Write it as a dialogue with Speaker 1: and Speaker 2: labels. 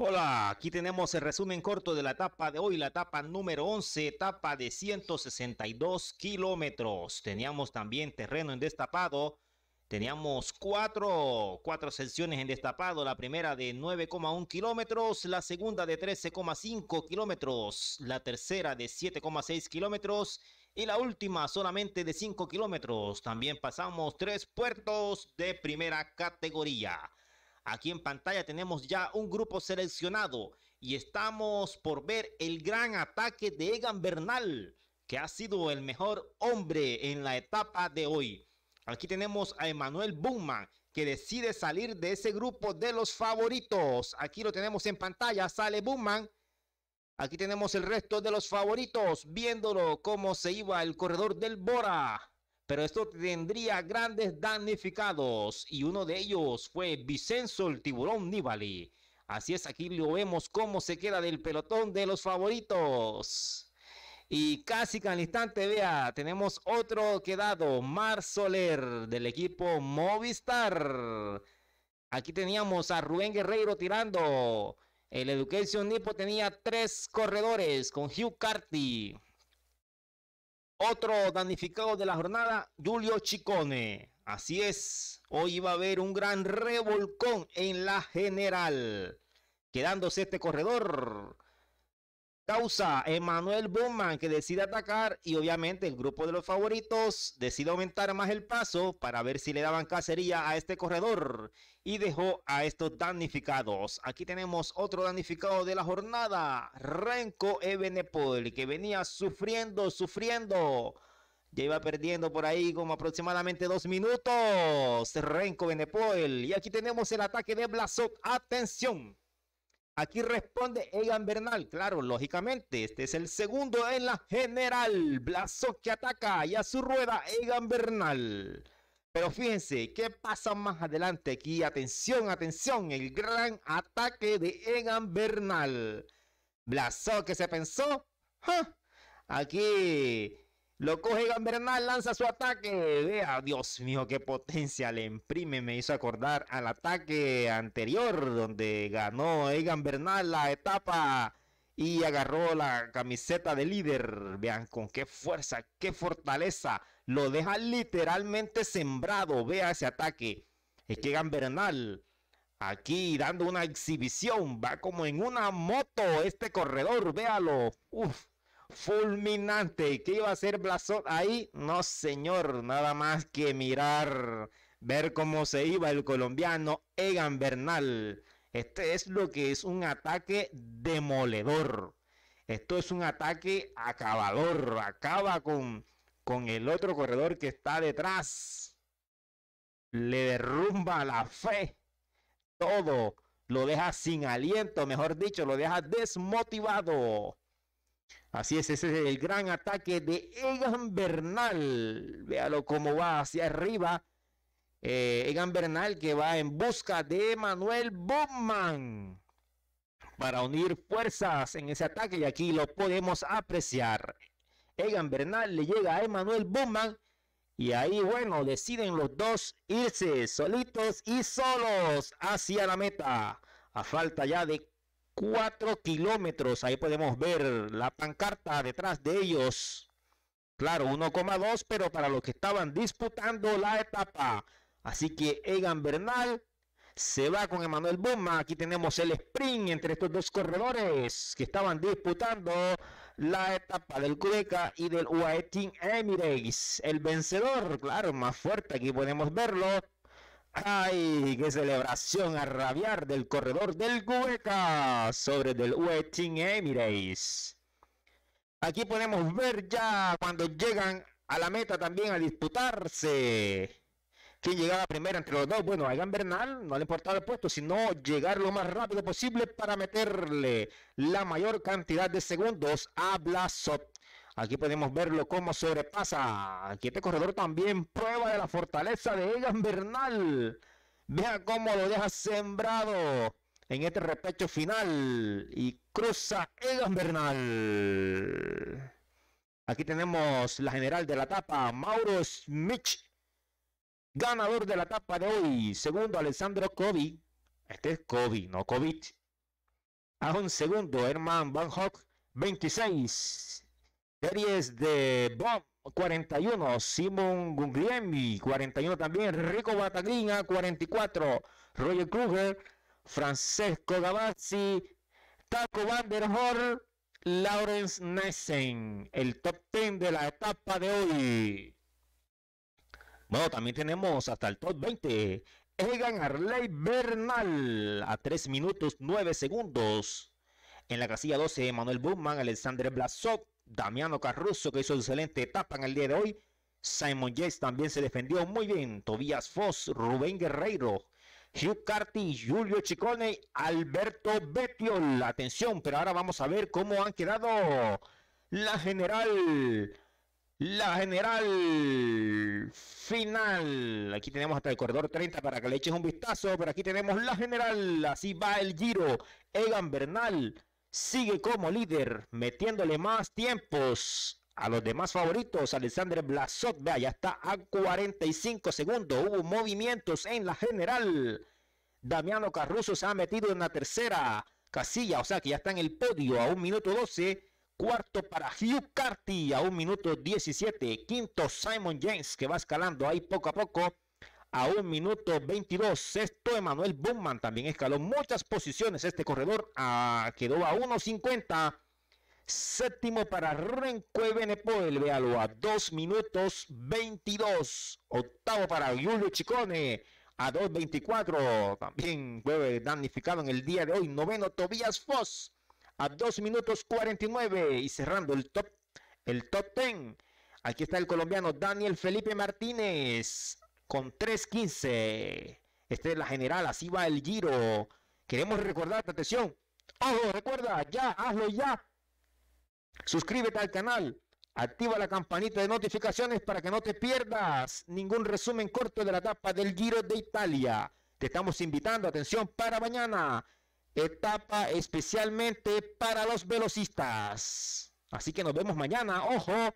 Speaker 1: Hola, aquí tenemos el resumen corto de la etapa de hoy, la etapa número 11, etapa de 162 kilómetros. Teníamos también terreno en destapado, teníamos cuatro, cuatro sesiones en destapado, la primera de 9,1 kilómetros, la segunda de 13,5 kilómetros, la tercera de 7,6 kilómetros y la última solamente de 5 kilómetros. También pasamos tres puertos de primera categoría. Aquí en pantalla tenemos ya un grupo seleccionado y estamos por ver el gran ataque de Egan Bernal, que ha sido el mejor hombre en la etapa de hoy. Aquí tenemos a Emanuel Bumman, que decide salir de ese grupo de los favoritos. Aquí lo tenemos en pantalla, sale Bumman. Aquí tenemos el resto de los favoritos, viéndolo cómo se iba el corredor del Bora pero esto tendría grandes damnificados y uno de ellos fue Vicenzo el tiburón Nibali. Así es, aquí lo vemos cómo se queda del pelotón de los favoritos. Y casi que al instante, vea, tenemos otro quedado, Mar Soler del equipo Movistar. Aquí teníamos a Rubén Guerreiro tirando. El Education Nipo tenía tres corredores con Hugh Carty. Otro damnificado de la jornada, Julio Chicone. Así es, hoy iba a haber un gran revolcón en la general. Quedándose este corredor Causa Emanuel Bowman que decide atacar y obviamente el grupo de los favoritos decide aumentar más el paso para ver si le daban cacería a este corredor y dejó a estos damnificados. Aquí tenemos otro damnificado de la jornada, Renko Ebenepol, que venía sufriendo, sufriendo. Ya iba perdiendo por ahí como aproximadamente dos minutos. Renko Benepol. Y aquí tenemos el ataque de Blasot. Atención. Aquí responde Egan Bernal. Claro, lógicamente, este es el segundo en la general. Blasón que ataca y a su rueda Egan Bernal. Pero fíjense, ¿qué pasa más adelante aquí? Atención, atención, el gran ataque de Egan Bernal. Blasón que se pensó. Aquí lo coge Gambernal, lanza su ataque. Vea, Dios mío, qué potencia le imprime. Me hizo acordar al ataque anterior, donde ganó Egan Bernal la etapa y agarró la camiseta de líder. Vean con qué fuerza, qué fortaleza. Lo deja literalmente sembrado. Vea ese ataque. Es que Egan Bernal aquí dando una exhibición. Va como en una moto este corredor. Véalo. Uf fulminante. ¿Qué iba a hacer Blasot ahí? No, señor, nada más que mirar, ver cómo se iba el colombiano Egan Bernal. Este es lo que es un ataque demoledor. Esto es un ataque acabador. Acaba con, con el otro corredor que está detrás. Le derrumba la fe. Todo. Lo deja sin aliento, mejor dicho, lo deja desmotivado. Así es, ese es el gran ataque de Egan Bernal. Véalo cómo va hacia arriba. Eh, Egan Bernal que va en busca de Manuel Bowman para unir fuerzas en ese ataque y aquí lo podemos apreciar. Egan Bernal le llega a Emanuel Bowman y ahí, bueno, deciden los dos irse solitos y solos hacia la meta. A falta ya de 4 kilómetros. Ahí podemos ver la pancarta detrás de ellos. Claro, 1,2, pero para los que estaban disputando la etapa. Así que Egan Bernal se va con Emanuel Buma. Aquí tenemos el sprint entre estos dos corredores que estaban disputando la etapa del Cueca y del UAE Team Emirates. El vencedor, claro, más fuerte, aquí podemos verlo. ¡Ay! ¡Qué celebración a rabiar del corredor del Cueca sobre del Wetting Emirates! Aquí podemos ver ya cuando llegan a la meta también a disputarse. ¿Quién llegaba primero entre los dos? Bueno, a Egan Bernal no le importaba el puesto, sino llegar lo más rápido posible para meterle la mayor cantidad de segundos a Blasot. Aquí podemos verlo cómo sobrepasa. Aquí este corredor también prueba de la fortaleza de Egan Bernal. Vea cómo lo deja sembrado en este repecho final. Y cruza Egan Bernal. Aquí tenemos la general de la etapa, Mauro Smith. Ganador de la etapa de hoy. Segundo, Alessandro Kobe. Este es Kobe, no Kovic. a un segundo. Herman Van Hock, 26. Series de Bob, 41. Simon Guglielmi, 41 también. Rico Bataglina, 44. Roger Kruger, Francesco Gavazzi, Taco Van der Horn, Lawrence Nessen, el top 10 de la etapa de hoy. Bueno, también tenemos hasta el top 20. Egan Arley Bernal a 3 minutos 9 segundos. En la casilla 12, Manuel Bumman, Alexander Blasov, Damiano Carruso, que hizo excelente etapa en el día de hoy. Simon Yates también se defendió muy bien. Tobias Foss, Rubén Guerreiro, Hugh Carty, Julio Chicone, Alberto Betiol. Atención, pero ahora vamos a ver cómo han quedado la general. La general final. Aquí tenemos hasta el corredor 30 para que le eches un vistazo. Pero aquí tenemos la general. Así va el giro. Egan Bernal sigue como líder, metiéndole más tiempos a los demás favoritos. Alexander Blasov, vea, ya está a 45 segundos. Hubo movimientos en la general. Damiano Carruso se ha metido en la tercera casilla, o sea que ya está en el podio a un minuto 12. Cuarto para Hugh Carty a un minuto 17. Quinto Simon James que va escalando ahí poco a poco a un minuto 22. Sexto, Emanuel Bumman también escaló muchas posiciones. Este corredor ah, quedó a 1.50. Séptimo para Renko Benepoel, véalo a 2 minutos 22. Octavo para Julio Chicone a 2.24. También fue damnificado en el día de hoy. Noveno Tobias Foss a 2 minutos 49. Y cerrando el top, el top 10. Aquí está el colombiano Daniel Felipe Martínez con 3.15. Esta es la general, así va el giro. Queremos recordarte, atención. Ojo, recuerda, ya, hazlo ya. Suscríbete al canal. Activa la campanita de notificaciones para que no te pierdas ningún resumen corto de la etapa del Giro de Italia. Te estamos invitando, atención, para mañana. Etapa especialmente para los velocistas. Así que nos vemos mañana. Ojo.